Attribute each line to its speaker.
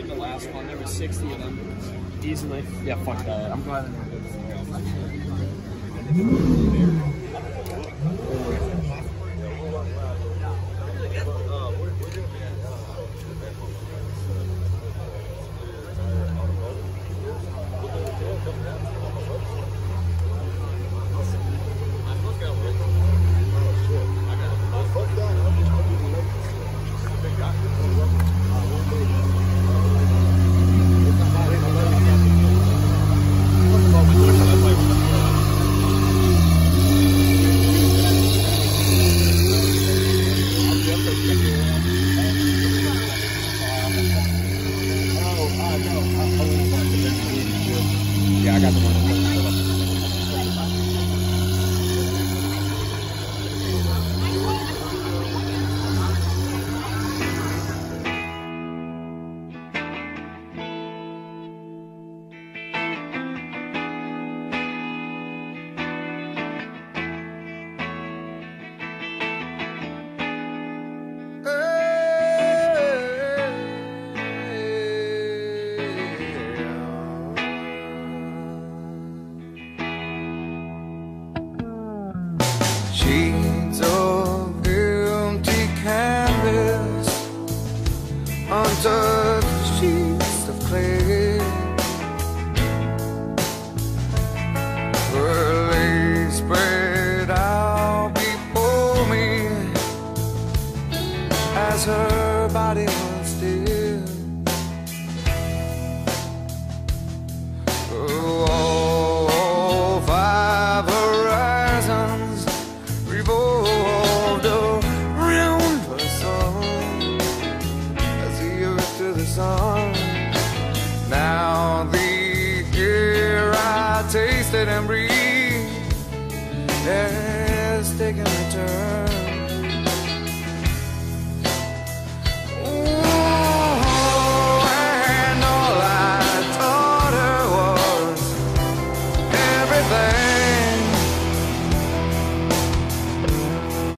Speaker 1: should the last one. There was 60 of them. Easily. Yeah, fuck that. I'm glad I Yeah,
Speaker 2: sheets of clay. Were laid spread out before me as her body